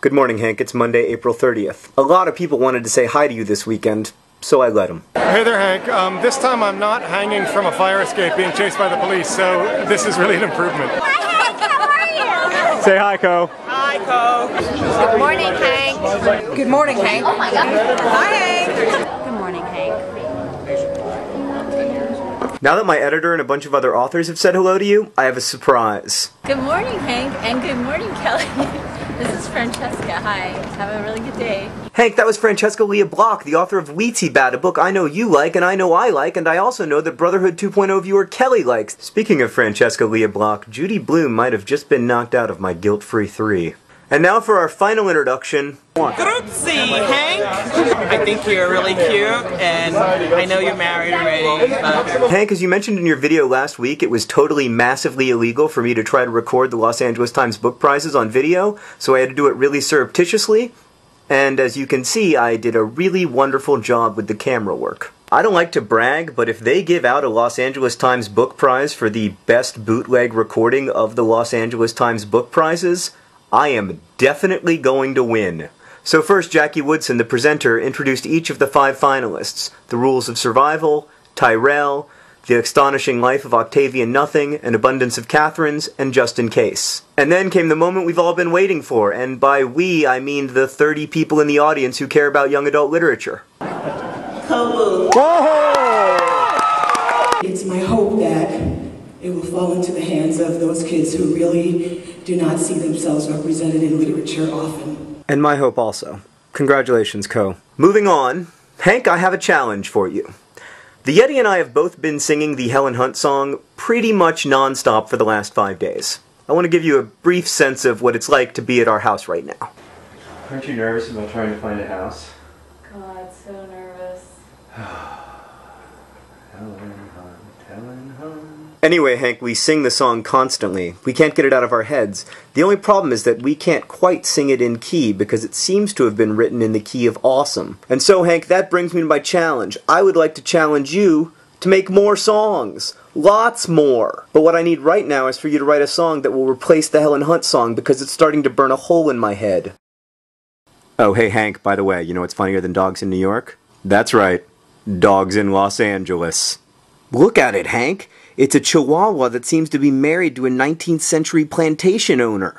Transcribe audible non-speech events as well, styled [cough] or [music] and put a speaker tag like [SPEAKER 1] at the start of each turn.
[SPEAKER 1] Good morning, Hank. It's Monday, April 30th. A lot of people wanted to say hi to you this weekend, so I let them.
[SPEAKER 2] Hey there, Hank. Um, this time I'm not hanging from a fire escape being chased by the police, so this is really an improvement.
[SPEAKER 3] Hi, Hank. How are you?
[SPEAKER 1] Say hi, Coe.
[SPEAKER 4] Hi, Coe.
[SPEAKER 3] Good morning, Hank.
[SPEAKER 4] Good morning, Hank. Oh, my God. Hi, Hank.
[SPEAKER 3] Good morning, Hank.
[SPEAKER 1] Now that my editor and a bunch of other authors have said hello to you, I have a surprise.
[SPEAKER 5] Good morning, Hank, and good morning, Kelly. This is Francesca. Hi. Have a really good day.
[SPEAKER 1] Hank, that was Francesca Lia Block, the author of Weetzie Bat, a book I know you like and I know I like, and I also know that Brotherhood 2.0 viewer Kelly likes. Speaking of Francesca Lia Block, Judy Blume might have just been knocked out of my guilt-free 3. And now for our final introduction.
[SPEAKER 4] Grüezi, Hank. I think you're really cute, and I know you're married already. But
[SPEAKER 1] Hank, as you mentioned in your video last week, it was totally massively illegal for me to try to record the Los Angeles Times Book Prizes on video, so I had to do it really surreptitiously. And as you can see, I did a really wonderful job with the camera work. I don't like to brag, but if they give out a Los Angeles Times Book Prize for the best bootleg recording of the Los Angeles Times Book Prizes, I am definitely going to win. So first, Jackie Woodson, the presenter, introduced each of the five finalists, The Rules of Survival, Tyrell, The Astonishing Life of Octavian Nothing, An Abundance of Katherines, and Just in Case. And then came the moment we've all been waiting for, and by we, I mean the 30 people in the audience who care about young adult literature.
[SPEAKER 6] It's my hope that it will fall into the hands of those kids who really do not see themselves represented in literature often.
[SPEAKER 1] And my hope also. Congratulations, Coe. Moving on, Hank, I have a challenge for you. The Yeti and I have both been singing the Helen Hunt song pretty much nonstop for the last five days. I want to give you a brief sense of what it's like to be at our house right now. Aren't you nervous about trying to find a house?
[SPEAKER 5] God, so nervous. [sighs] [sighs] [sighs]
[SPEAKER 1] Helen Hunt, Helen Hunt. Anyway, Hank, we sing the song constantly. We can't get it out of our heads. The only problem is that we can't quite sing it in key because it seems to have been written in the key of awesome. And so, Hank, that brings me to my challenge. I would like to challenge you to make more songs. Lots more. But what I need right now is for you to write a song that will replace the Helen Hunt song because it's starting to burn a hole in my head. Oh, hey, Hank, by the way, you know what's funnier than dogs in New York? That's right. Dogs in Los Angeles. Look at it, Hank. It's a chihuahua that seems to be married to a 19th century plantation owner.